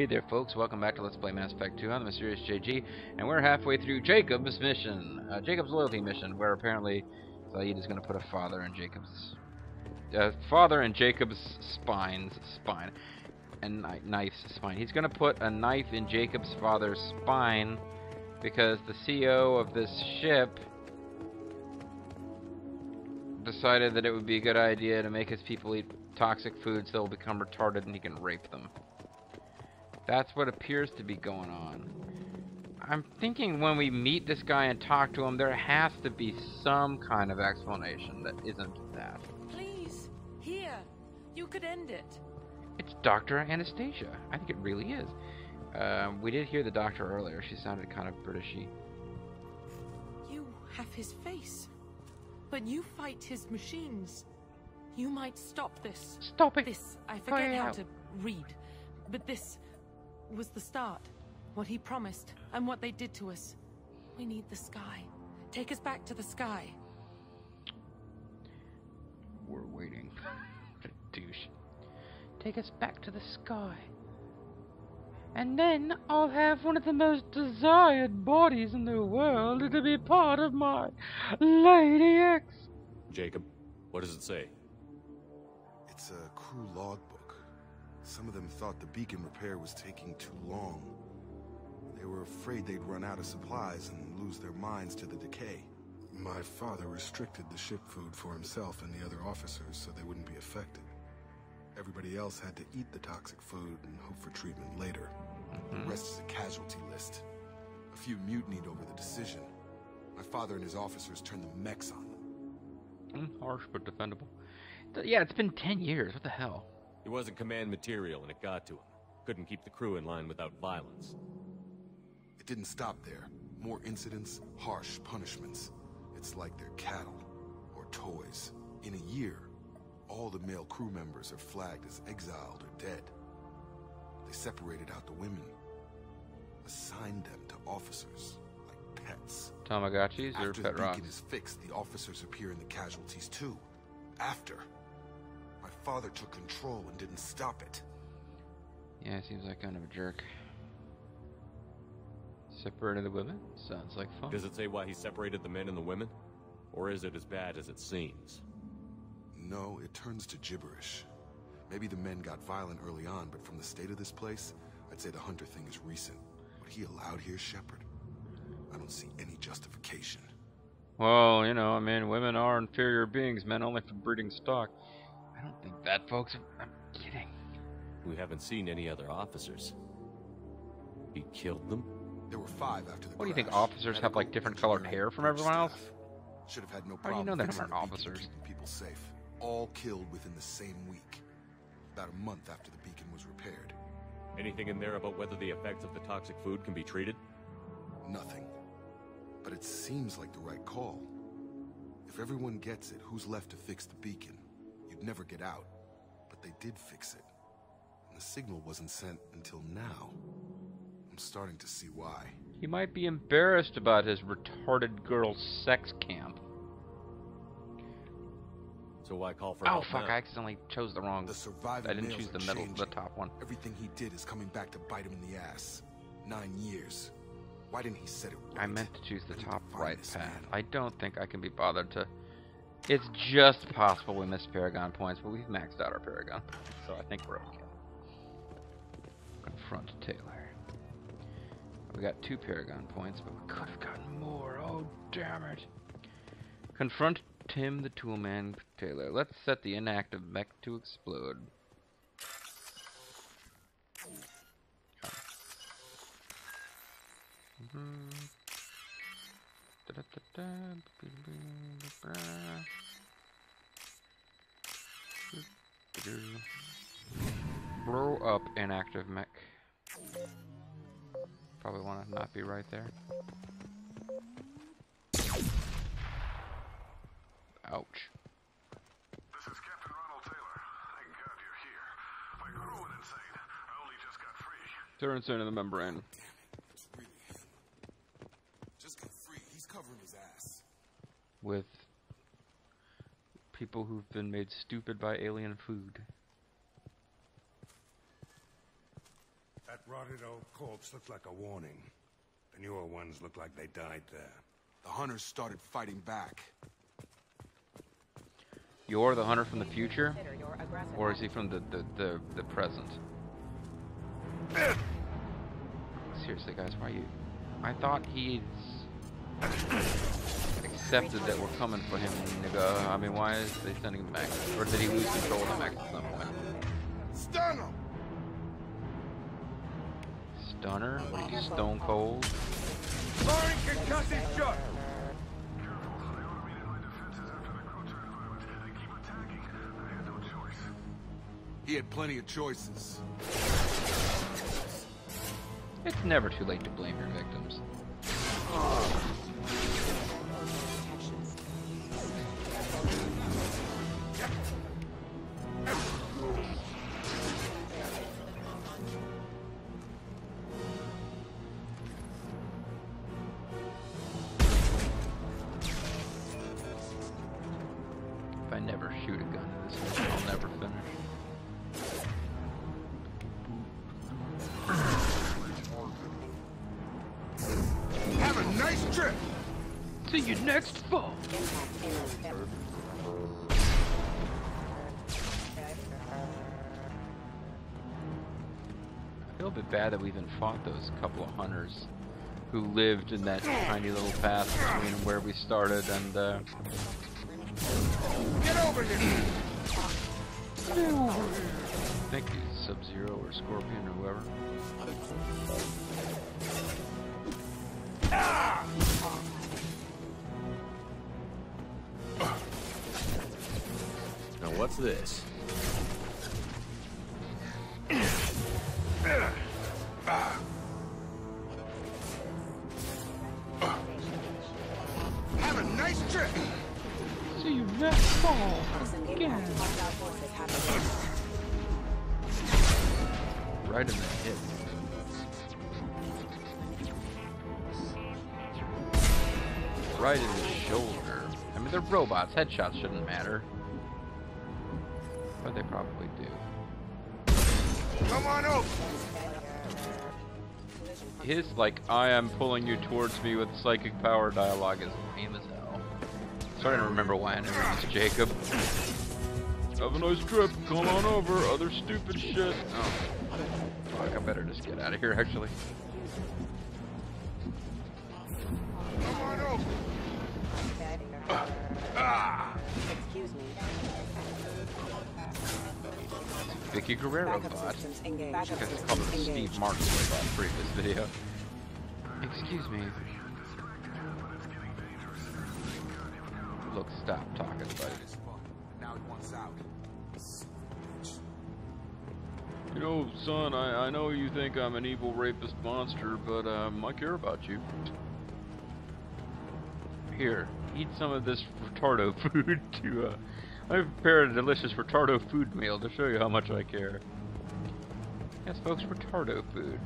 Hey there folks, welcome back to Let's Play Mass Effect 2. I'm the Mysterious JG, and we're halfway through Jacob's mission, uh, Jacob's loyalty mission, where apparently Zaeed is going to put a father in Jacob's, uh, father in Jacob's spine's spine, and knife's spine. He's going to put a knife in Jacob's father's spine, because the CEO of this ship decided that it would be a good idea to make his people eat toxic foods so they'll become retarded and he can rape them. That's what appears to be going on. I'm thinking when we meet this guy and talk to him, there has to be some kind of explanation that isn't that. Please, here, you could end it. It's Dr. Anastasia. I think it really is. Uh, we did hear the doctor earlier. She sounded kind of Britishy. You have his face, but you fight his machines. You might stop this. Stop it. This, I forget how to read, but this was the start. What he promised, and what they did to us. We need the sky. Take us back to the sky. We're waiting. the douche. Take us back to the sky. And then I'll have one of the most desired bodies in the world to be part of my Lady X. Jacob, what does it say? It's a crew log some of them thought the beacon repair was taking too long. They were afraid they'd run out of supplies and lose their minds to the decay. My father restricted the ship food for himself and the other officers so they wouldn't be affected. Everybody else had to eat the toxic food and hope for treatment later. Mm -hmm. The rest is a casualty list. A few mutinied over the decision. My father and his officers turned the mechs on them. Mm, harsh but defendable. Yeah, it's been 10 years. What the hell? He wasn't command material and it got to him. Couldn't keep the crew in line without violence. It didn't stop there. More incidents, harsh punishments. It's like they're cattle or toys. In a year, all the male crew members are flagged as exiled or dead. They separated out the women, assigned them to officers like pets. Tamagotchis or After pet the rocks? beacon is fixed, the officers appear in the casualties too. After father took control and didn't stop it. Yeah, it seems like kind of a jerk. Separated the women? Sounds like fun. Does it say why he separated the men and the women? Or is it as bad as it seems? No, it turns to gibberish. Maybe the men got violent early on, but from the state of this place, I'd say the Hunter thing is recent. What he allowed here, Shepard? I don't see any justification. Well, you know, I mean, women are inferior beings, men only for breeding stock. I that, folks. I'm kidding. We haven't seen any other officers. He killed them? There were five after the What do you think officers have like different colored hair from everyone else? Should have had no problem. How do you know that aren't officers? People safe. All killed within the same week. About a month after the beacon was repaired. Anything in there about whether the effects of the toxic food can be treated? Nothing. But it seems like the right call. If everyone gets it, who's left to fix the beacon? Never get out. But they did fix it. And the signal wasn't sent until now. I'm starting to see why. He might be embarrassed about his retarded girl sex camp. So why call for Oh fuck, now? I accidentally chose the wrong the I didn't choose the middle changing. the top one. Everything he did is coming back to bite him in the ass. Nine years. Why didn't he set it right? I meant to choose the top right path. I don't think I can be bothered to it's just possible we missed Paragon points, but we've maxed out our Paragon. So I think we're okay. Confront Taylor. We got two Paragon points, but we could have gotten more. Oh, damn it. Confront Tim the Toolman Taylor. Let's set the inactive mech to explode. Mm -hmm. Blow up inactive mech. Probably want to not be right there. Ouch. This is Captain Ronald Taylor. Thank God you're here. My crew went insane. I only just got free. They're insane in the membrane. With people who've been made stupid by alien food. That rotted old corpse looked like a warning. The newer ones look like they died there. The hunters started fighting back. You're the hunter from the future? Or is he from the, the, the, the present? Seriously, guys, why you... I thought he's accepted that we're coming for him, nigga. I mean, why is they sending him back? Or did he lose control of the mech at some point? Stun them! Stunner? What are you, stone cold? Firing concussive shot! He had plenty of choices. It's never too late to blame your victims. If fought those couple of hunters who lived in that tiny little path between where we started and uh, Get over here! thank you Sub-Zero or Scorpion or whoever. Now what's this? Have a nice trip! See you next fall! Right in the hip. Right in the shoulder. I mean, they're robots. Headshots shouldn't matter. But they probably do. Come on over! His, like, I am pulling you towards me with psychic power dialogue is lame as hell. Starting to remember why I it was Jacob. Have a nice trip. Come on over. Other stupid shit. Oh. Fuck, I better just get out of here, actually. Come on over! Ah! Excuse me. Vickie Guerrero Backup bot. systems engaged. I Backup guess it's called the engaged. Steve Martin robot previous video. Excuse me. Look, stop talking, buddy. Now he wants out. You know, son, I, I know you think I'm an evil rapist monster, but um, I care about you. Here, eat some of this retardo food to, uh, I prepared a delicious retardo food meal to show you how much I care. Yes, folks, retardo food.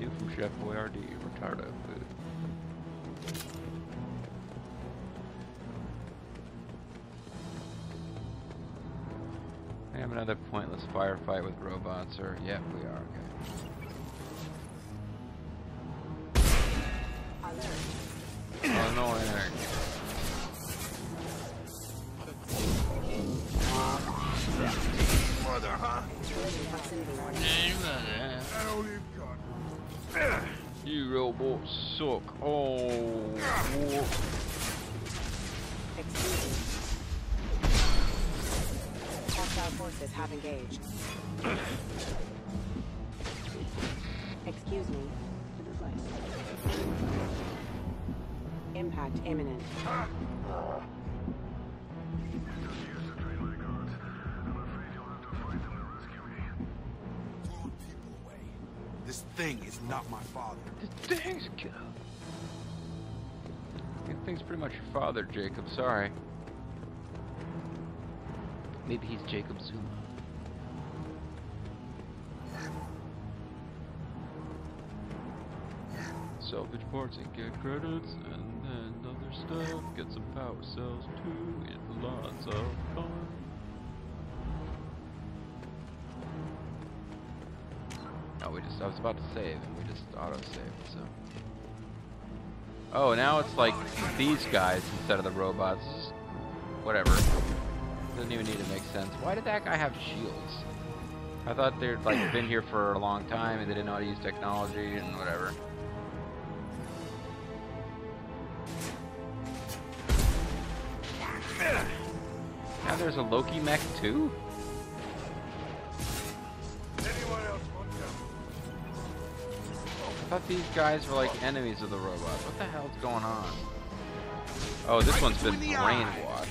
New from Chef Boyardee, retardo food. We have another pointless firefight with robots, or yep, we are. Okay. Impact imminent. This thing is not my father. Thanks, kiddo. That thing's pretty much your father, Jacob. Sorry. Maybe he's Jacob Zuma. Salvage parts and get credits, and then other stuff, get some power cells too, it's lots of fun. Oh, we just, I was about to save, and we just auto-saved, so. Oh, now it's like these guys instead of the robots. Whatever. Doesn't even need to make sense. Why did that guy have shields? I thought they'd like been here for a long time and they didn't know how to use technology and whatever. There's a Loki mech too? I thought these guys were like enemies of the robot. What the hell's going on? Oh, this one's been brainwashed.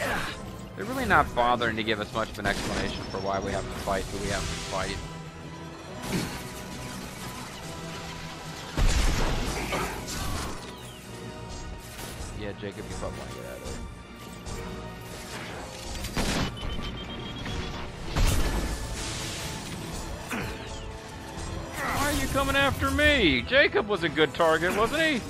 Uh, they're really not bothering to give us much of an explanation for why we have to fight who we have to fight. Jacob, you probably want to get out of there. Why are you coming after me? Jacob was a good target, wasn't he?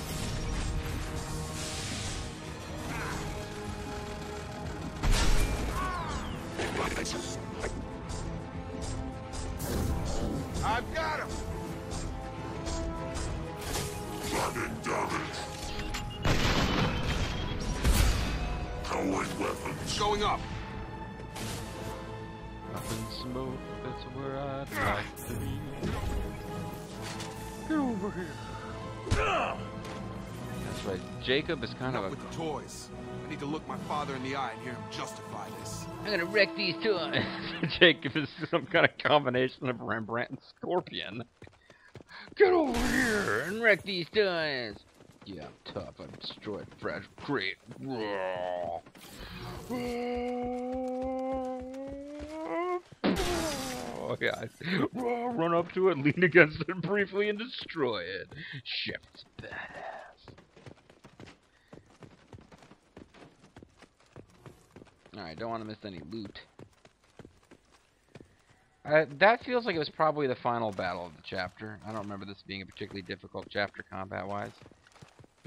I've got him! Going up. Up in smoke, that's where I'd like to be. Get over here. That's right. Jacob is kind Not of a. with the toys. I need to look my father in the eye and hear him justify this. I'm gonna wreck these toys. Jacob is some kind of combination of Rembrandt and Scorpion. Get over here and wreck these toys. Yeah, I'm tough. I've destroyed Fragile Great. Oh yeah, run up to it, lean against it briefly, and destroy it. Chef's badass. Alright, don't want to miss any loot. Uh, that feels like it was probably the final battle of the chapter. I don't remember this being a particularly difficult chapter combat-wise.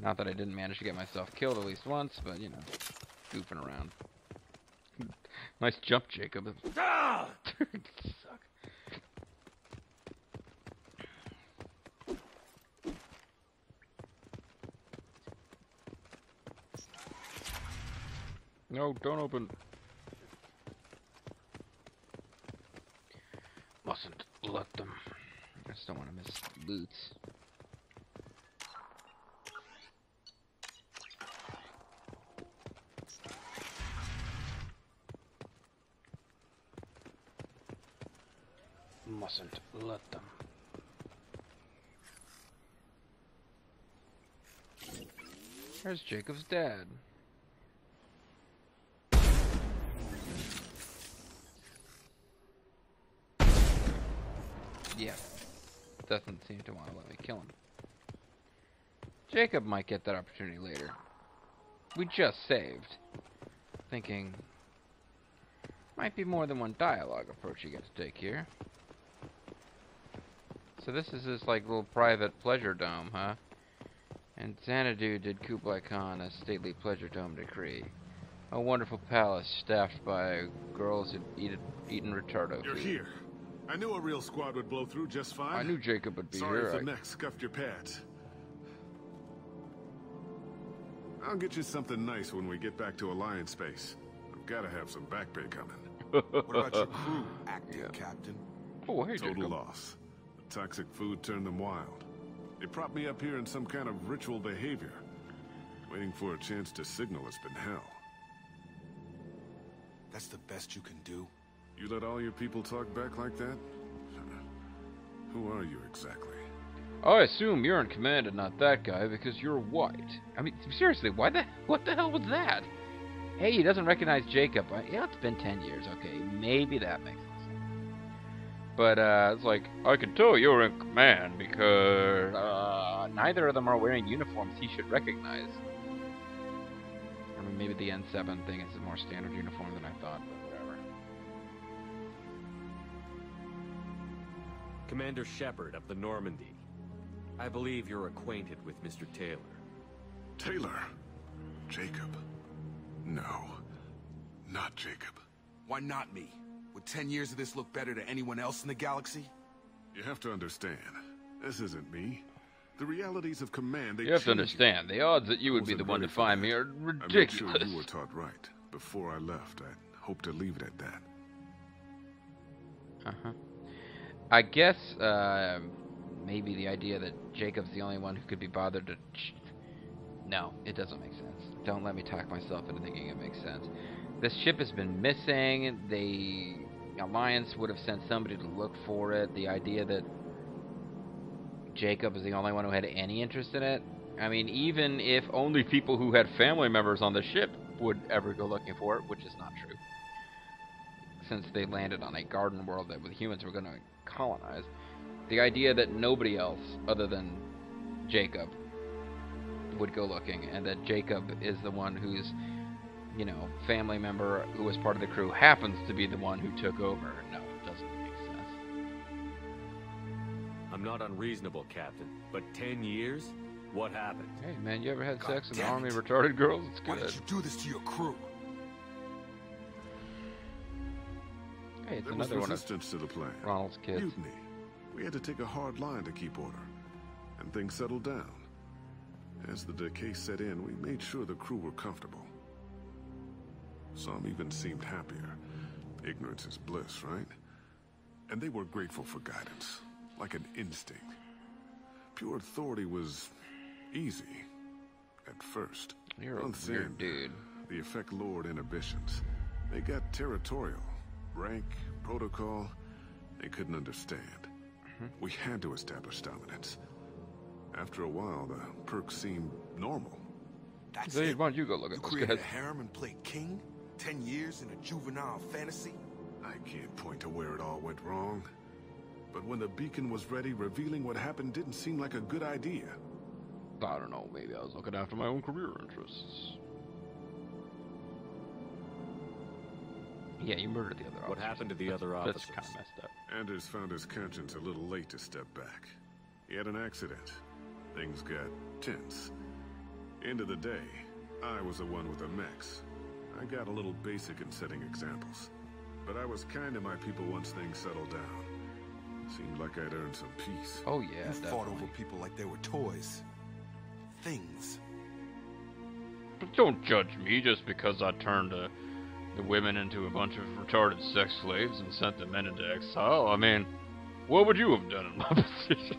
Not that I didn't manage to get myself killed at least once, but, you know, goofing around. nice jump, Jacob. Ah! Suck. No, don't open. Mustn't let them. I just don't want to miss loot. Mustn't let them. There's Jacob's dad. Yeah. Doesn't seem to want to let me kill him. Jacob might get that opportunity later. We just saved. Thinking... Might be more than one dialogue approach you get to take here. So this is his, like, little private pleasure dome, huh? And Xanadu did Kublai Khan a stately pleasure dome decree. A wonderful palace staffed by girls who'd eat, eaten retardo You're food. here. I knew a real squad would blow through just fine. I knew Jacob would be Sorry here. if I- the neck scuffed your pads. I'll get you something nice when we get back to Alliance Space. I've gotta have some back pay coming. What about your crew, acting Yeah. captain? Oh, hey, Total Jacob. loss. The toxic food turned them wild. They propped me up here in some kind of ritual behavior. Waiting for a chance to signal it's been hell. That's the best you can do? You let all your people talk back like that? Who are you exactly? Oh, I assume you're in command and not that guy because you're white. I mean, seriously, why the what the hell was that? Hey, he doesn't recognize Jacob. Uh, yeah, it's been ten years. Okay, maybe that makes sense. But uh, it's like I can tell you're in command because uh, neither of them are wearing uniforms he should recognize. I mean, maybe the N7 thing is a more standard uniform than I thought, but whatever. Commander Shepard of the Normandy. I believe you're acquainted with Mr. Taylor. Taylor. Jacob. No. Not Jacob. Why not me? Would ten years of this look better to anyone else in the galaxy? You have to understand, this isn't me. The realities of command, they You have to change understand, the odds that you would be the one to find me are ridiculous. I made ridiculous. sure you were taught right. Before I left, I hope to leave it at that. Uh-huh. I guess uh, maybe the idea that Jacob's the only one who could be bothered to. no, it doesn't make sense. Don't let me talk myself into thinking it makes sense. This ship has been missing. The Alliance would have sent somebody to look for it. The idea that Jacob is the only one who had any interest in it. I mean, even if only people who had family members on the ship would ever go looking for it, which is not true since they landed on a garden world that the humans were going to colonize, the idea that nobody else other than Jacob would go looking, and that Jacob is the one whose, you know, family member who was part of the crew happens to be the one who took over. No, it doesn't make sense. I'm not unreasonable, Captain, but ten years? What happened? Hey, man, you ever had God sex with the damn army it. retarded girls? It's Why good. did you do this to your crew? Hey, it's There was another one of resistance to the plan. Ronald's kids. Mutiny. We had to take a hard line to keep order. And things settled down. As the decay set in, we made sure the crew were comfortable. Some even seemed happier. Ignorance is bliss, right? And they were grateful for guidance, like an instinct. Pure authority was easy at first. You're a Months weird in, dude. The effect lowered inhibitions. They got territorial. Rank, protocol, they couldn't understand. Mm-hmm. We had to establish dominance. After a while, the perks seemed normal. That's Zaid, it. why don't you go look You at those created guys? a harem and played king? Ten years in a juvenile fantasy? I can't point to where it all went wrong. But when the beacon was ready, revealing what happened didn't seem like a good idea. I don't know, maybe I was looking after my own career interests. Yeah, you murdered the other officers. What happened to the That's- other That's kind of messed up. Anders found his conscience a little late to step back. He had an accident. Things got tense. End of the day, I was the one with the mechs. I got a little basic in setting examples. But I was kind to my people once things settled down. Seemed like I'd earned some peace. Oh yeah, you fought over people like they were toys. Things. But don't judge me just because I turned uh, the women into a bunch of retarded sex slaves and sent the men into exile. I mean, what would you have done in my position?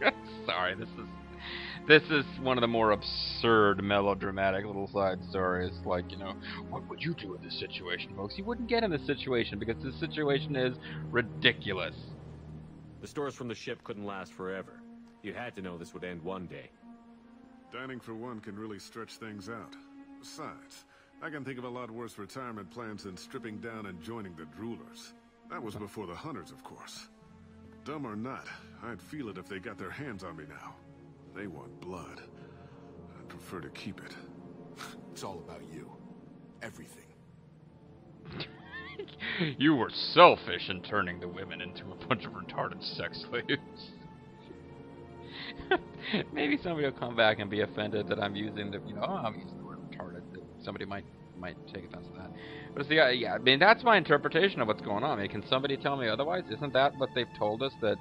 Sorry, this is this is one of the more absurd, melodramatic little side stories. Like, you know, what would you do in this situation, folks? You wouldn't get in this situation because this situation is ridiculous. The stores from the ship couldn't last forever. You had to know this would end one day. Dining for one can really stretch things out. Besides, I can think of a lot worse retirement plans than stripping down and joining the droolers. That was before the hunters, of course. Dumb or not, I'd feel it if they got their hands on me now. They want blood. I'd prefer to keep it. It's all about you. Everything. you were selfish in turning the women into a bunch of retarded sex slaves. Maybe somebody will come back and be offended that I'm using the, you know, oh, I'm using the word retarded. Somebody might might take offense to that. But the, uh, yeah, I mean, that's my interpretation of what's going on. I mean, can somebody tell me otherwise? Isn't that what they've told us that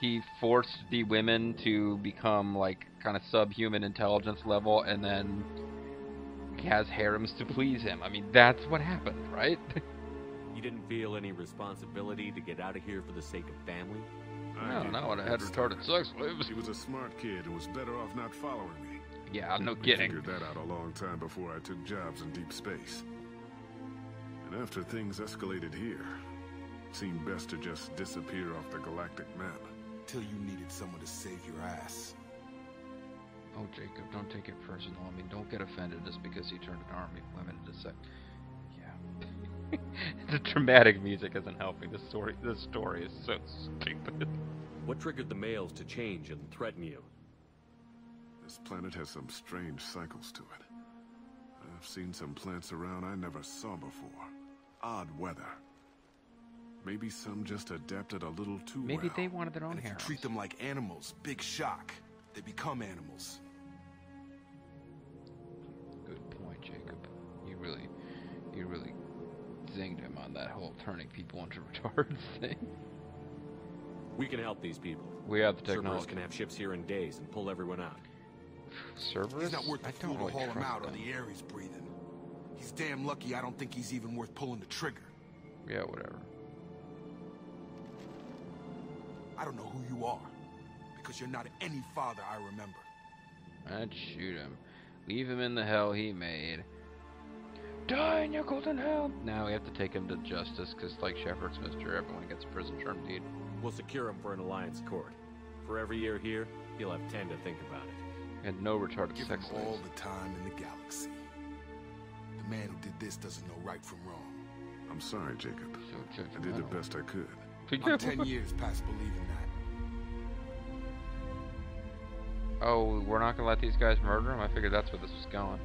he forced the women to become like kind of subhuman intelligence level, and then he has harems to please him? I mean, that's what happened, right? You didn't feel any responsibility to get out of here for the sake of family? I No, gave not when I a had head retarded start. sex slaves. He was a smart kid and was better off not following me. Yeah, no I kidding. figured that out a long time before I took jobs in deep space. And after things escalated here, it seemed best to just disappear off the galactic map. Till you needed someone to save your ass. Oh, Jacob, don't take it personal. I mean, don't get offended just because he turned an army of women into sex. Yeah. the dramatic music isn't helping. The story, the story is so stupid. What triggered the males to change and threaten you? This planet has some strange cycles to it. I've seen some plants around I never saw before. Odd weather. Maybe some just adapted a little too well. Maybe well. they wanted their own And if treat them like animals, big shock. They become animals. Good point, Jacob. You really, you really zinged him on on that whole turning people into retards thing. We can help these people. We have the Cerberus technology. can have ships here in days and pull everyone out. Cerberus? He's not worth the I fuel don't to really haul him trust out or the air he's breathing. He's damn lucky I don't think he's even worth pulling the trigger. Yeah, whatever. I don't know who you are. Because you're not any father I remember. I'd shoot him. Leave him in the hell he made. Die in your golden hell! Now we have to take him to justice, because like Shepard's Mister, everyone gets a prison term deed. We'll secure him for an alliance court. For every year here, he'll have ten to think about it. And no retarded Give sex him all the time in the galaxy. The man who did this doesn't know right from wrong. I'm sorry, Jacob. So I did the best I could. I'm ten years past believing that. Oh, we're not gonna let these guys murder him? I figured that's where this was going.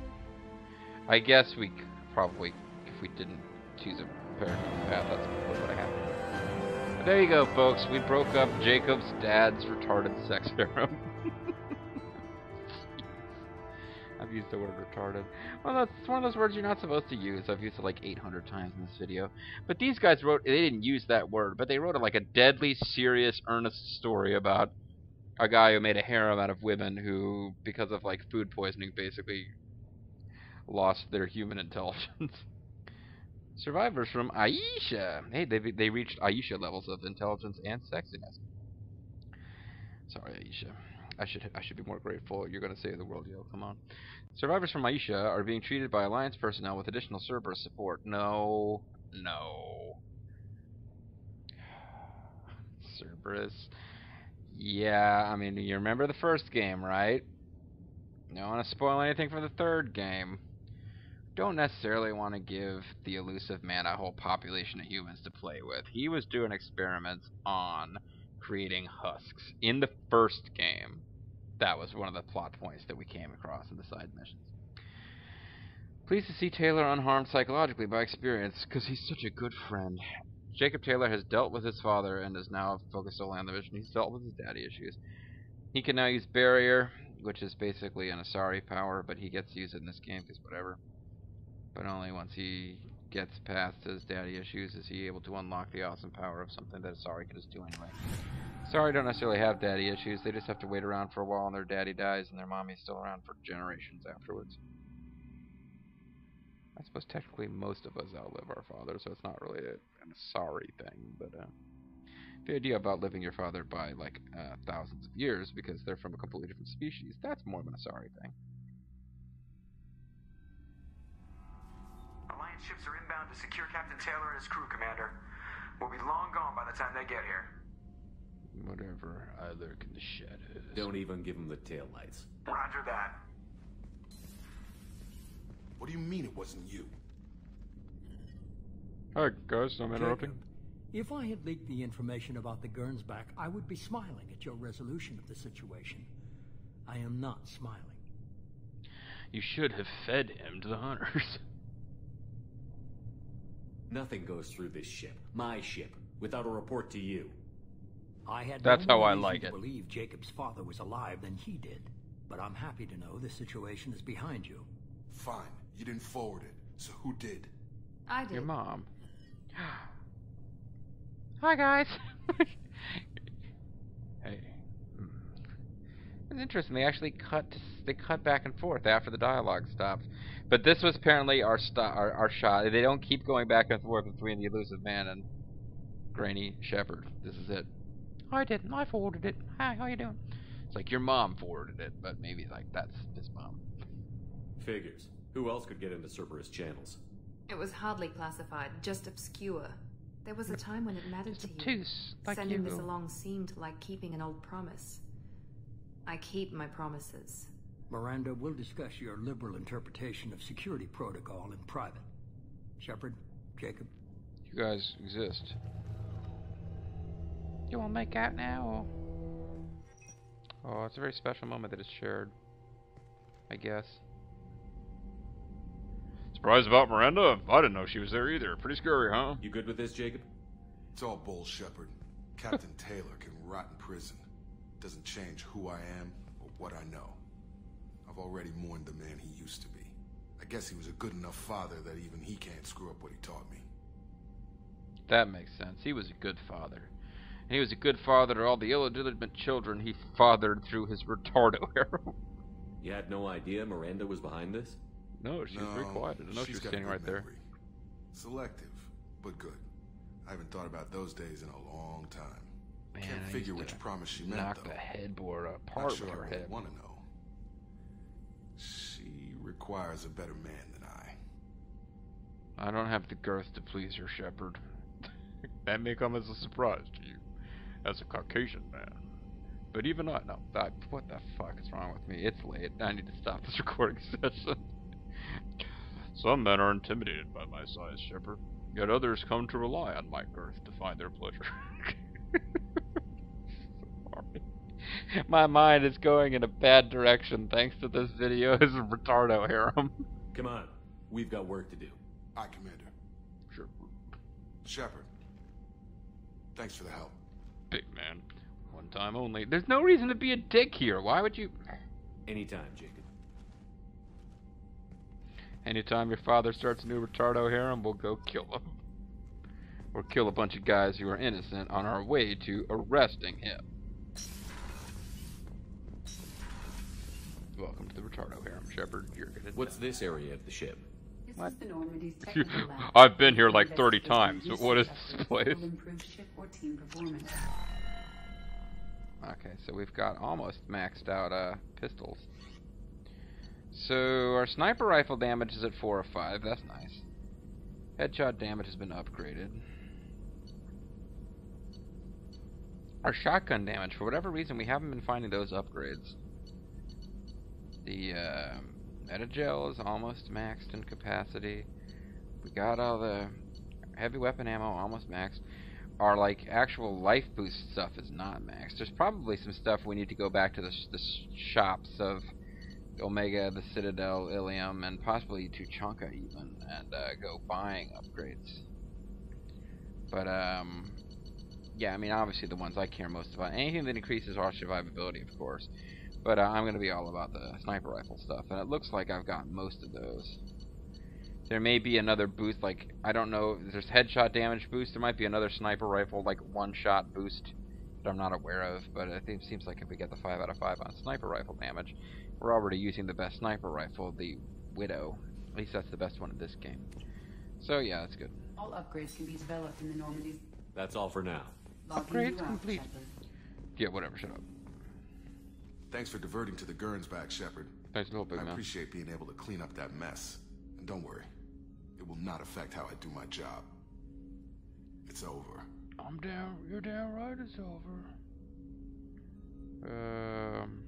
I guess we probably, if we didn't choose a Paragon path, that's what would have happened. But there you go, folks. We broke up Jacob's dad's retarded sex harem. I've used the word retarded. Well, that's one of those words you're not supposed to use. I've used it like 800 times in this video. But these guys wrote, they didn't use that word, but they wrote like a deadly, serious, earnest story about a guy who made a harem out of women who, because of like food poisoning, basically lost their human intelligence. Survivors from Aisha. Hey, they they reached Aisha levels of intelligence and sexiness. Sorry, Aisha. I should I should be more grateful. You're gonna save the world, yo. Come on. Survivors from Aisha are being treated by Alliance personnel with additional Cerberus support. No, no. Cerberus. Yeah, I mean, you remember the first game, right? Don't want to spoil anything for the third game. Don't necessarily want to give the Illusive Man a whole population of humans to play with. He was doing experiments on creating husks in the first game. That was one of the plot points that we came across in the side missions. Pleased to see Taylor unharmed psychologically by experience, because he's such a good friend. Jacob Taylor has dealt with his father and is now focused solely on the mission. He's dealt with his daddy issues. He can now use Barrier, which is basically an Asari power, but he gets to use it in this game because whatever. But only once he gets past his daddy issues is he able to unlock the awesome power of something that Asari can just do anyway. Asari don't necessarily have daddy issues, they just have to wait around for a while and their daddy dies and their mommy's still around for generations afterwards. I suppose technically most of us outlive our father, so it's not really a, an sorry thing, but uh, the idea of outliving your father by like uh, thousands of years because they're from a completely different species, that's more of a sorry thing. Alliance ships are inbound to secure Captain Taylor and his crew, Commander. We'll be long gone by the time they get here. Whatever, I lurk in the shadows. Don't even give him the taillights. Roger that. What do you mean it wasn't you? Hi guys, I'm interrupting. If I had leaked the information about the Gernsback, I would be smiling at your resolution of the situation. I am not smiling. You should have fed him to the hunters. Nothing goes through this ship, my ship, without a report to you. I had That's no how I like to it. believe Jacob's father was alive than he did. But I'm happy to know the situation is behind you. Fine, you didn't forward it. So who did? I did. Your mom. Hi guys. hey. Hmm. It's interesting. They actually cut. They cut back and forth after the dialogue stopped. But this was apparently our sto- our, our shot. They don't keep going back and forth between the Illusive Man and Granny Shepard. This is it. I didn't. I forwarded it. Hi, how you doing? It's like your mom forwarded it, but maybe like that's his mom. Figures. Who else could get into Cerberus channels? It was hardly classified, just obscure. There was a time when it mattered Just to you. obtuse, like Sending this along seemed like keeping an old promise. I keep my promises. Miranda, we'll discuss your liberal interpretation of security protocol in private. Shepard, Jacob, You guys exist. You want to make out now? Or? Oh, it's a very special moment that is shared. I guess. Surprised about Miranda? I didn't know she was there either. Pretty scary, huh? You good with this, Jacob? It's all bull, Shepard. Captain Taylor can rot in prison. Doesn't change who I am or what I know. I've already mourned the man he used to be. I guess he was a good enough father that even he can't screw up what he taught me. That makes sense. He was a good father. And he was a good father to all the illegitimate children he fathered through his retardo harem. You had no idea Miranda was behind this? No, she was very quiet. I know she she's got a standing good right there. memory. Selective, but good. I haven't thought about those days in a long time. Man, Can't I figure used which to promise she meant, Knock though. the headboard Not apart sure with I her really head. want to know. She requires a better man than I. I don't have the girth to please her, Shepard. that may come as a surprise to you, as a Caucasian man. But even I, no, I, what the fuck is wrong with me? It's late. I need to stop this recording session. Some men are intimidated by my size, Shepard. Yet others come to rely on my girth to find their pleasure. Sorry. My mind is going in a bad direction thanks to this video. video's retardo harem. Come on. We've got work to do. Aye, Commander. Sure. Shepard. Thanks for the help. Big man. One time only. There's no reason to be a dick here. Why would you... Anytime, Jacob. Anytime your father starts a new retardo harem, we'll go kill him. Or kill a bunch of guys who are innocent on our way to arresting him. Welcome to the retardo harem, Shepard. You're gonna What's this area of the ship? This What? is the Normandy's You- technical lab. I've been here like 30 times, but what is this place? Will improve ship or team performance. Okay, so we've got almost maxed out uh, pistols. So our sniper rifle damage is at 4 or 5. That's nice. Headshot damage has been upgraded. Our shotgun damage, for whatever reason, we haven't been finding those upgrades. The uh, Medi-gel is almost maxed in capacity. We got all the heavy weapon ammo almost maxed our like actual life boost stuff is not maxed. There's probably some stuff we need to go back to the, sh- the sh- shops of Omega, the Citadel, Ilium, and possibly Tuchanka even, and uh, go buying upgrades. But um, yeah, I mean obviously the ones I care most about. Anything that increases our survivability, of course. But uh, I'm going to be all about the sniper rifle stuff, and it looks like I've got most of those. There may be another boost, like, I don't know, there's headshot damage boost, there might be another sniper rifle, like, one-shot boost that I'm not aware of, but I think it seems like if we get the 5 out of 5 on sniper rifle damage, we're already using the best sniper rifle, the Widow. At least that's the best one in this game. So, yeah, that's good. All upgrades can be developed in the Normandy. That's all for now. Logging Upgrades complete. Yeah, whatever, shut up. Thanks for diverting to the Gernsback, Shepard. Thanks for helping, I man. appreciate being able to clean up that mess. And don't worry, it will not affect how I do my job. It's over. I'm down, you're down right, it's over. Um,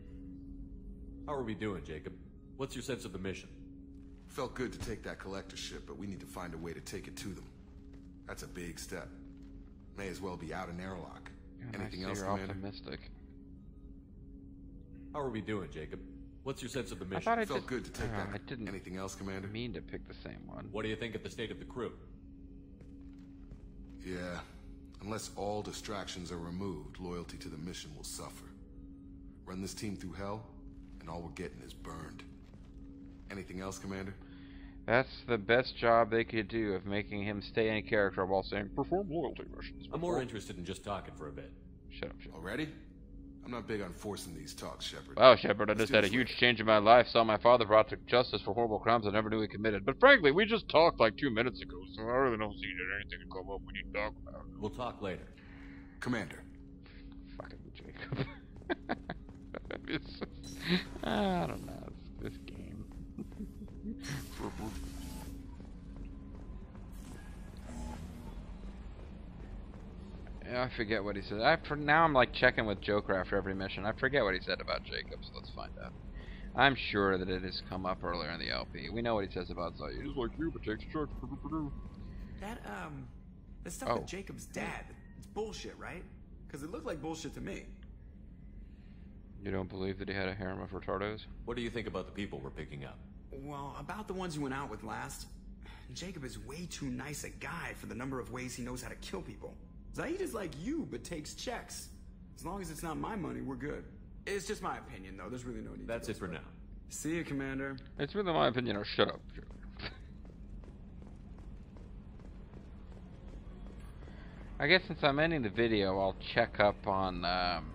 How are we doing, Jacob? What's your sense of the mission? Felt good to take that collector ship, but we need to find a way to take it to them. That's a big step. May as well be out in airlock. and I Anything see else, you're Commander? optimistic. How are we doing, Jacob? What's your sense of the mission? I thought I Felt just, good to take that. I didn't Anything else, Commander? mean to pick the same one. What do you think of the state of the crew? Yeah. Unless all distractions are removed, loyalty to the mission will suffer. Run this team through hell, and all we're getting is burned. Anything else, Commander? That's the best job they could do of making him stay in character while saying, perform loyalty missions. I'm more interested in just talking for a bit. Shut up, Shepard. Already? I'm not big on forcing these talks, Shepard. Wow, Shepard, I Let's just had a huge later. change in my life. Saw my father brought to justice for horrible crimes I never knew he committed. But frankly, we just talked like two minutes ago, so I really don't see that anything to come up we need to talk about. We'll talk later. Commander, Fucking Jacob. I don't know. This, this game. I forget what he said. I for now I'm like checking with Joker after every mission. I forget what he said about Jacob, so let's find out. I'm sure that it has come up earlier in the LP. We know what he says about Zaeed. He's like you, but takes church. That, um, that stuff Oh. with Jacob's dad, it's bullshit, right? Because it looked like bullshit to me. You don't believe that he had a harem of retardos? What do you think about the people we're picking up? Well, about the ones you went out with last, Jacob is way too nice a guy for the number of ways he knows how to kill people. Zaeed is like you, but takes checks. As long as it's not my money, we're good. It's just my opinion, though. There's really no need. That's to it for now. See you, Commander. It's really my opinion. Or shut up. I guess since I'm ending the video, I'll check up on um,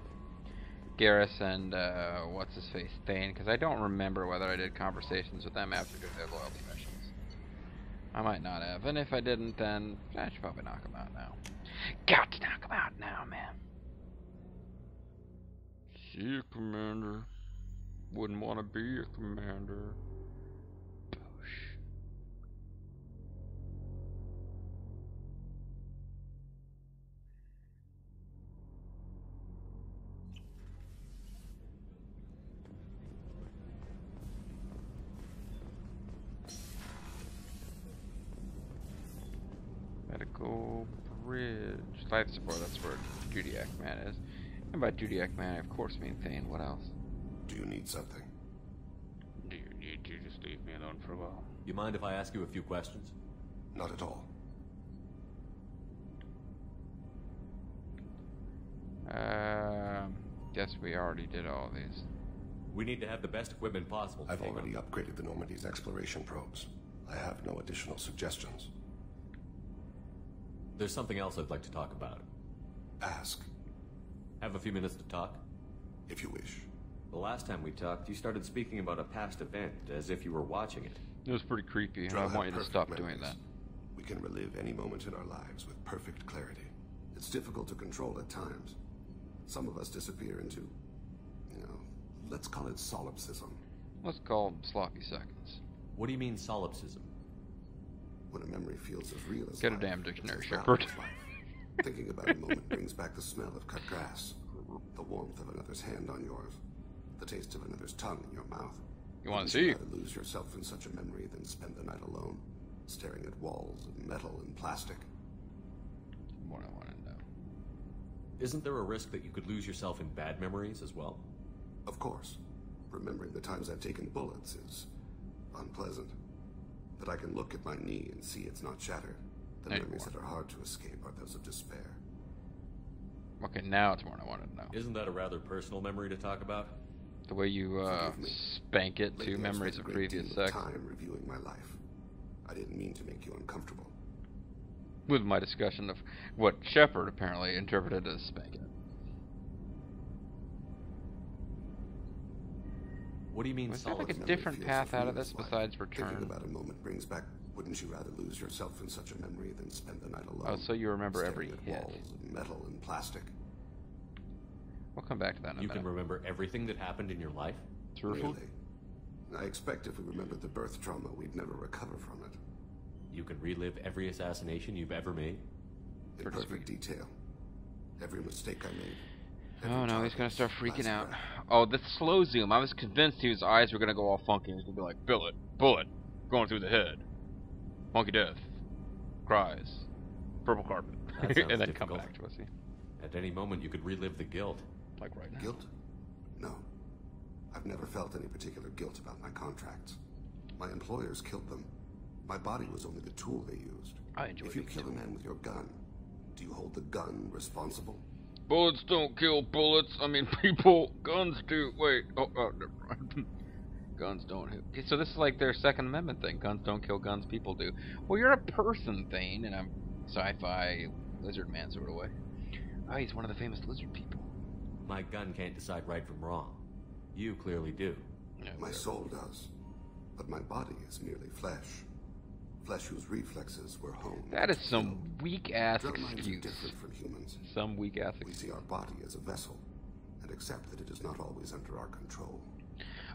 Garrus and uh, what's his face Thane because I don't remember whether I did conversations with them after doing their loyalty missions. I might not have, and if I didn't, then I should probably knock them out now. Got to knock them out now, man. See you, Commander. Wouldn't want to be a commander. Medical bridge. Life support, that's where Judiac Man is. And by Judiac Man, I of course mean Thane. What else? Do you need something? Do you need to just leave me alone for a while? You mind if I ask you a few questions? Not at all. Um, guess we already did all these. We need to have the best equipment possible. I've already upgraded the Normandy's exploration probes. I have no additional suggestions. There's something else I'd like to talk about. Ask. Have a few minutes to talk? If you wish. The last time we talked, you started speaking about a past event as if you were watching it. It was pretty creepy, and I want you to stop memories. doing that. We can relive any moment in our lives with perfect clarity. It's difficult to control at times. Some of us disappear into, you know, let's call it solipsism. Let's call them sloppy seconds. What do you mean solipsism? When a memory feels as real as Get a damn dictionary, as Shepard. Thinking about a moment brings back the smell of cut grass, the warmth of another's hand on yours, the taste of another's tongue in your mouth. You wanna Wouldn't see? rather lose yourself in such a memory than spend the night alone, staring at walls of metal and plastic. What I want to know. Isn't there a risk that you could lose yourself in bad memories as well? Of course, remembering the times I've taken bullets is unpleasant. But I can look at my knee and see it's not shattered. The Hey, memories Warren. that are hard to escape are those of despair. Okay, now it's more than I wanted to know. Isn't that a rather personal memory to talk about? The way you uh, spank it Lately, to memories of previous deal of sex. time reviewing my life. I didn't mean to make you uncomfortable. With my discussion of what Shepard apparently interpreted as spanking. What do you mean Was there like a different path out of this as life. besides Thinking return? about a moment brings back. Wouldn't you rather lose yourself in such a memory than spend the night alone? Oh, so you remember staring every at hit. walls of metal and plastic. We'll come back to that in a You minute. can remember everything that happened in your life? True. Really? I expect if we remembered the birth trauma, we'd never recover from it. You can relive every assassination you've ever made? In Pretty perfect detail. Every mistake I made. Every Oh no, he's gonna start freaking out. Oh, the slow zoom. I was convinced his eyes were gonna go all funky. He was gonna be like, billet, bullet, going through the head, funky death, cries, purple carpet, and then difficult. come back to us. At any moment, you could relive the guilt. Like right now. Guilt? No. I've never felt any particular guilt about my contracts. My employers killed them. My body was only the tool they used. I enjoy If you being kill a man with your gun, do you hold the gun responsible? Bullets don't kill bullets. I mean, people. Guns do. Wait. Oh, oh never mind. Guns don't hit. Okay, so this is like their Second Amendment thing. Guns don't kill guns. People do. Well, you're a person, Thane, in a sci-fi lizard man sort of way. Oh, he's one of the famous lizard people. My gun can't decide right from wrong. You clearly do. Yeah, My soul does. But my body is merely flesh. Flesh whose reflexes were honed. That is some weak ass Drell minds are excuse. different from humans. Some weak ass We see our body as a vessel, and accept that it is not always under our control.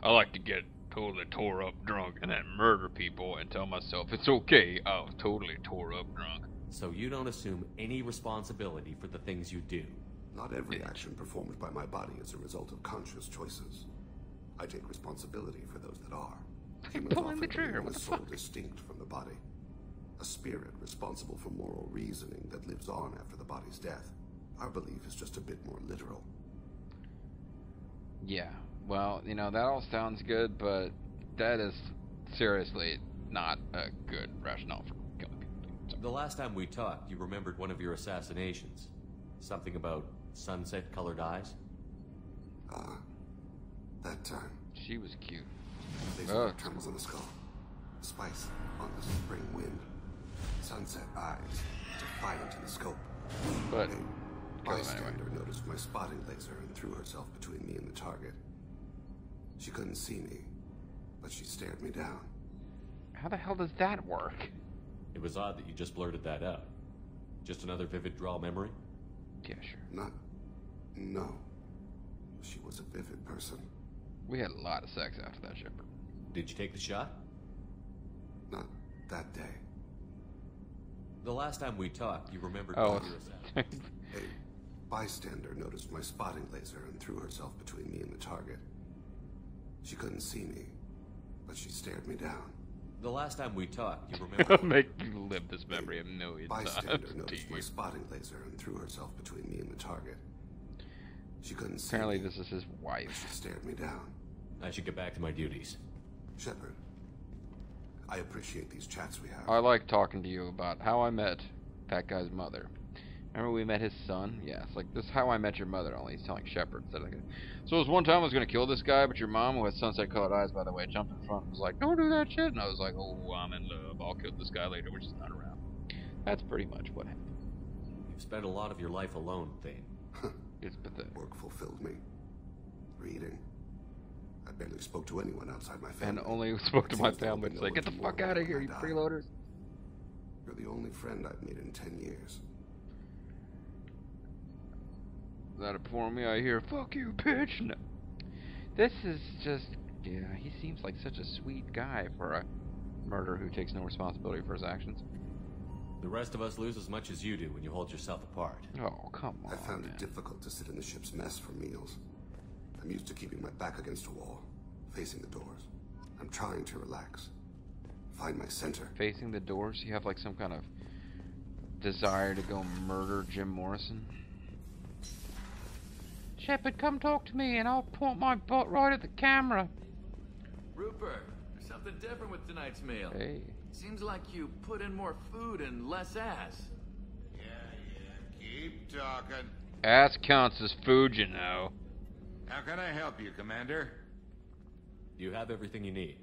I like to get totally tore up drunk and then murder people and tell myself it's okay. I was totally tore up drunk. So you don't assume any responsibility for the things you do. Not every action performed by my body is a result of conscious choices. I take responsibility for those that are. Humans pulling the trigger, believe in what a the soul fuck? distinct from the body. A spirit responsible for moral reasoning that lives on after the body's death. Our belief is just a bit more literal. Yeah. Well, you know, that all sounds good, but that is seriously not a good rationale for killing people. The last time we talked, you remembered one of your assassinations. Something about sunset colored eyes? Ah, that time. She was cute. Laser Oh. trembles in the skull. Spice on the spring wind. Sunset eyes, defiant in the scope. But A kill him bystander anyway. noticed my spotting laser and threw herself between me and the target. She couldn't see me, but she stared me down. How the hell does that work? It was odd that you just blurted that out. Just another vivid drell memory? Yeah, sure. Not. No. She was a vivid person. We had a lot of sex after that, Shepard. Did you take the shot? Not that day. The last time we talked, you remembered Oh. what you were. A bystander noticed my spotting laser and threw herself between me and the target. She couldn't see me, but she stared me down. The last time we talked, you remembered. Make you live this memory a million Bystander times. noticed my spotting laser and threw herself between me and the target. She couldn't see Apparently, me, this is his but wife. she stared me down. I should get back to my duties. Shepard, I appreciate these chats we have. I like talking to you about how I met that guy's mother. Remember we met his son? Yeah, it's like this is how I met your mother. Only he's telling Shepard. Instead of like, so it was one time I was gonna kill this guy, but your mom, who has sunset-colored eyes, by the way, jumped in front and was like, "Don't do that shit." And I was like, "Oh, I'm in love. I'll kill this guy later," which is not around. That's pretty much what happened. You've spent a lot of your life alone, Thane. It's pathetic. Work fulfilled me. Reading. I barely spoke to anyone outside my family. And only spoke to my seems there will family. It's like, get the fuck out of here, you I die. freeloaders. You're the only friend I've made in ten years. That before me, I hear, fuck you, bitch. No. This is just, yeah, he seems like such a sweet guy for a murderer who takes no responsibility for his actions. The rest of us lose as much as you do when you hold yourself apart. Oh, come on. I found man. it difficult to sit in the ship's mess for meals. I'm used to keeping my back against a wall, facing the doors. I'm trying to relax. Find my center. Facing the doors, you have like some kind of desire to go murder Jim Morrison. Shepard, come talk to me and I'll point my butt right at the camera. Rupert, there's something different with tonight's meal. Hey. Seems like you put in more food and less ass. Yeah, yeah. Keep talking. Ass counts as food, you know. How can I help you, Commander? You have everything you need.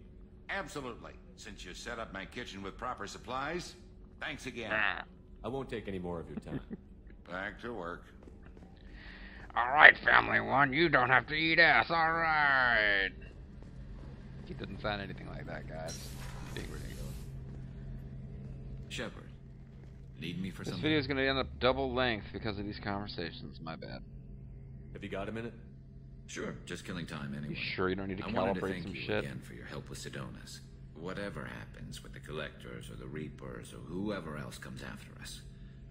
Absolutely. Since you set up my kitchen with proper supplies, thanks again. Ah. I won't take any more of your time. Back to work. Alright, family one, you don't have to eat ass, alright. He doesn't sound anything like that, guys. Being ridiculous. Shepard, need me for This something? video is going to end up double length because of these conversations. My bad. Have you got a minute? Sure, just killing time anyway. You sure you don't need to I wanted to thank some you shit? again for your help with Sidonis. Whatever happens with the Collectors or the Reapers or whoever else comes after us,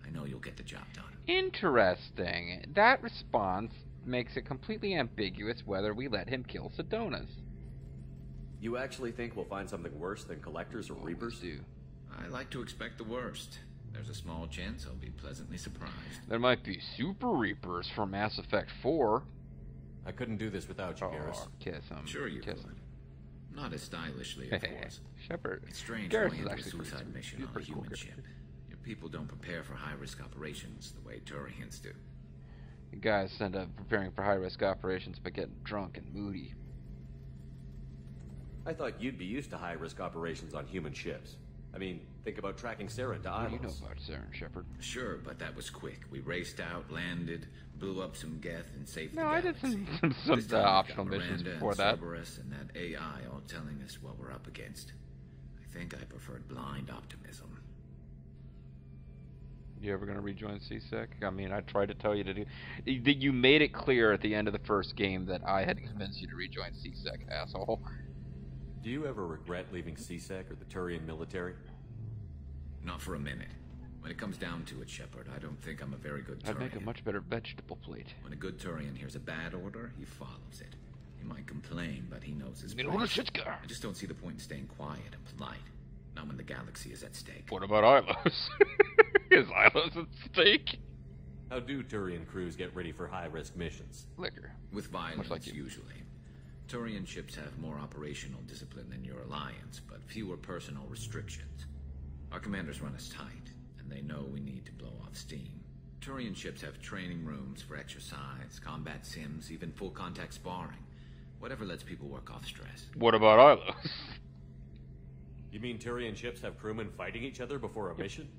I know you'll get the job done. Interesting. That response makes it completely ambiguous whether we let him kill Sidonis. You actually think we'll find something worse than collectors or reapers? do. I like to expect the worst. There's a small chance I'll be pleasantly surprised. There might be Super Reapers from Mass Effect 4. I couldn't do this without you, Garrus. Oh, kiss him. Sure you kiss could. him. Not as stylishly, of course. Shepard. It's strange Garrus going is into a actually pretty suicide mission on a pretty cool human ship. Your people don't prepare for high-risk operations the way Turians do. You guys end up preparing for high risk operations by getting drunk and moody. I thought you'd be used to high risk operations on human ships. I mean, think about tracking Saren into What do you know about Saren Shepard? Sure, but that was quick. We raced out, landed, blew up some Geth, and saved No, the I did some, some, some This uh, time we've optional missions Miranda before and that. Cerberus and that AI all telling us what we're up against. I think I preferred blind optimism. You ever gonna rejoin C-Sec? I mean, I tried to tell you to do. That you made it clear at the end of the first game that I had convinced you to rejoin C-Sec, asshole. Do you ever regret leaving C-Sec or the Turian military? Not for a minute. When it comes down to it, Shepard, I don't think I'm a very good Turian. I'd make a much better vegetable plate. When a good Turian hears a bad order, he follows it. He might complain, but he knows his You know place. what shit's. I just don't see the point in staying quiet and polite. Not when the galaxy is at stake. What about Ilos? Is Ilos at stake? How do Turian crews get ready for high risk missions? Liquor. With violence, like usually. Turian ships have more operational discipline than your alliance, but fewer personal restrictions. Our commanders run us tight, and they know we need to blow off steam. Turian ships have training rooms for exercise, combat sims, even full contact sparring. Whatever lets people work off stress. What about Ilos? You mean Turian ships have crewmen fighting each other before a mission?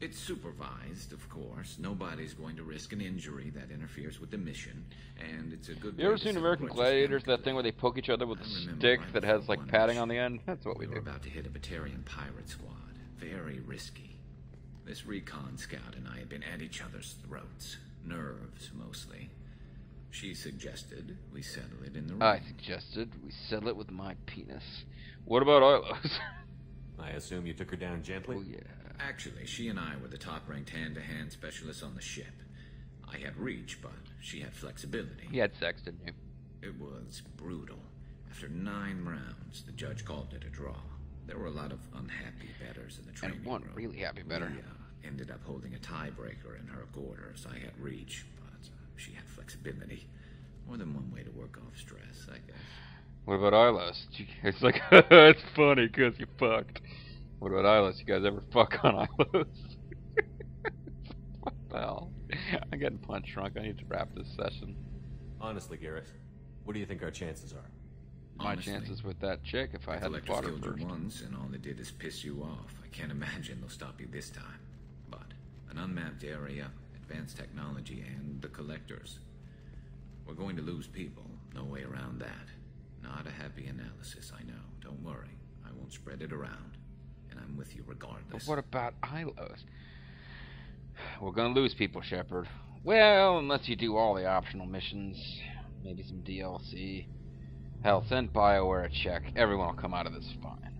It's supervised, of course. Nobody's going to risk an injury that interferes with the mission, and it's a good. You ever to seen American Gladiators? That thing where they poke each other with a stick that has like padding on the end? That's what we we do. were about to hit a Batarian pirate squad. Very risky. This recon scout and I had been at each other's throats. Nerves, mostly. She suggested we settle it in the room. I suggested we settle it with my penis. What about Ilos? I assume you took her down gently? Oh, yeah. Actually, she and I were the top-ranked hand-to-hand specialists on the ship. I had reach, but she had flexibility. He had sex, didn't you? It was brutal. After nine rounds, the judge called it a draw. There were a lot of unhappy betters in the training And one room. really happy better. We, uh, ended up holding a tiebreaker in her quarters. I had reach, but uh, she had flexibility. More than one way to work off stress, I guess. What about Ilos? It's like, it's funny because you fucked. What about Ilos? You guys ever fuck on Ilos? what the hell? I'm getting punch drunk. I need to wrap this session. Honestly, Garrus, what do you think our chances are? My Honestly, chances with that chick if I hadn't fought her first. once, and all they did is piss you off. I can't imagine they'll stop you this time. But an unmapped area, advanced technology, and the collectors. We're going to lose people. No way around that. Not a happy analysis, I know. Don't worry. I won't spread it around. And I'm with you regardless. But what about Ilos? We're gonna lose people, Shepard. Well, unless you do all the optional missions, maybe some DLC. Hell, send Bioware a check. Everyone will come out of this fine.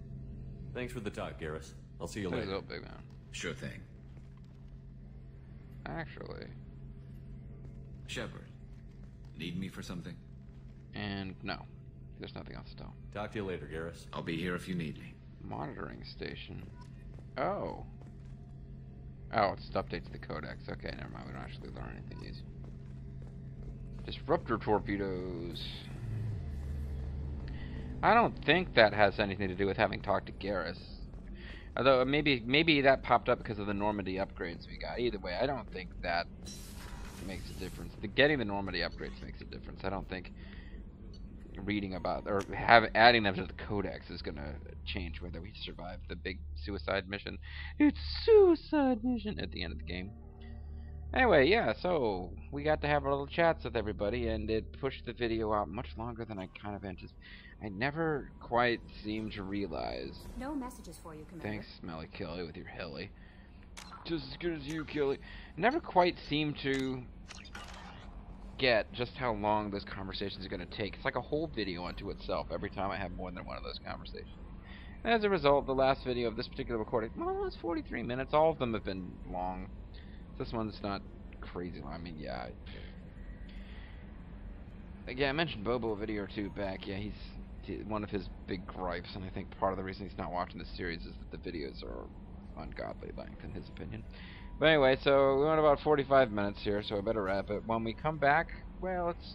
Thanks for the talk, Garrus. I'll see you Thanks later. up, big man. Sure thing. Actually, Shepard, need me for something? and no, there's nothing else to tell. Talk to you later, Garrus. I'll be here if you need me. Monitoring station. Oh. Oh, it's updates the codex. Okay, never mind. We don't actually learn anything new. Disruptor torpedoes. I don't think that has anything to do with having talked to Garrus. Although maybe maybe that popped up because of the Normandy upgrades we got. Either way, I don't think that makes a difference. The getting the Normandy upgrades makes a difference. I don't think reading about or have adding them to the codex is gonna change whether we survive the big suicide mission. It's suicide mission at the end of the game. Anyway, yeah, so we got to have our little chats with everybody, and it pushed the video out much longer than I kind of anticipated. I never quite seem to realize. No messages for you, Commander. Thanks, Smelly Kelly, with your hilly. Just as good as you, Kelly. Never quite seem to get just how long this conversation is going to take. It's like a whole video unto itself every time I have more than one of those conversations. And as a result, the last video of this particular recording, well, it's 43 minutes. All of them have been long. This one's not crazy long. I mean, yeah. Again, I mentioned Bobo a video or two back. Yeah, he's he- one of his big gripes, and I think part of the reason he's not watching the series is that the videos are ungodly length, in his opinion. But anyway, so we went about 45 minutes here, so I better wrap it. When we come back, well, it's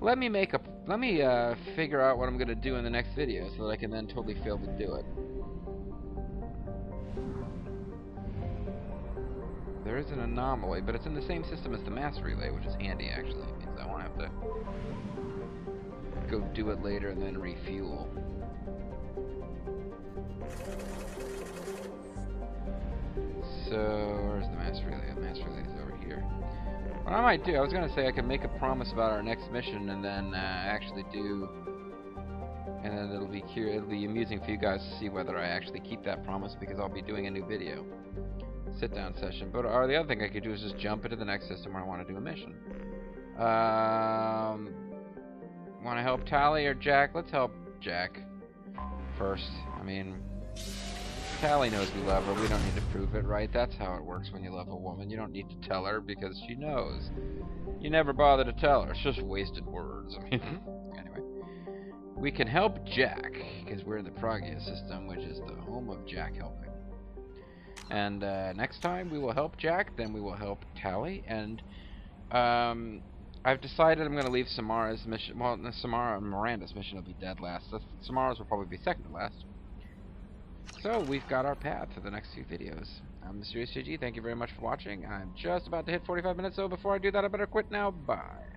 let me make a let me uh, figure out what I'm gonna do in the next video, so that I can then totally fail to do it. There is an anomaly, but it's in the same system as the mass relay, which is handy actually. It means I won't have to go do it later and then refuel. So, where's the mass relay? The mass relay is over here. What I might do, I was gonna say I could make a promise about our next mission and then uh, actually do, and then it'll be cur- it'll be amusing for you guys to see whether I actually keep that promise because I'll be doing a new video, sit down session. But or the other thing I could do is just jump into the next system where I want to do a mission. Um, want to help Tali or Jack? Let's help Jack first. I mean, Tali knows we love her. We don't need to prove it, right? That's how it works when you love a woman. You don't need to tell her because she knows. You never bother to tell her. It's just wasted words. I mean, anyway. We can help Jack because we're in the Pragia system, which is the home of Jack helping. And uh, next time we will help Jack, then we will help Tali. And um, I've decided I'm going to leave Samara's mission. Well, Samara and Miranda's mission will be dead last. So Samara's will probably be second to last. So we've got our path for the next few videos. I'm Mysterious JG. Thank you very much for watching. I'm just about to hit 45 minutes, so before I do that, I better quit now. Bye.